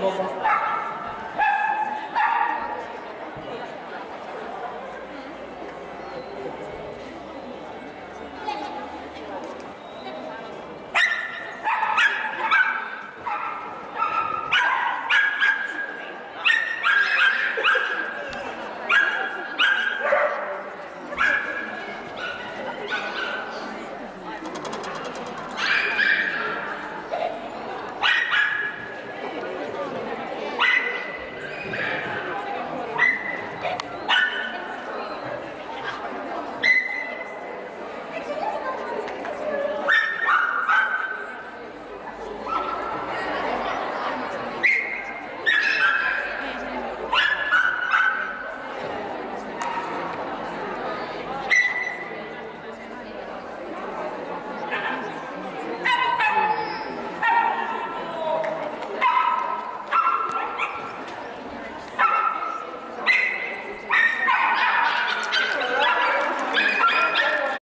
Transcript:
Gracias.